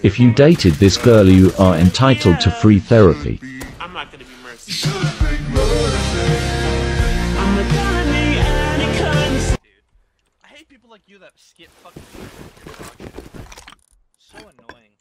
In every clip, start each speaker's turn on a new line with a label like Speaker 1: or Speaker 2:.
Speaker 1: If you dated this girl you are entitled to free therapy.
Speaker 2: I'm not gonna be mercy. Dude, I hate people like you that skip fucking. So annoying.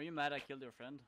Speaker 3: Are you mad I killed your friend?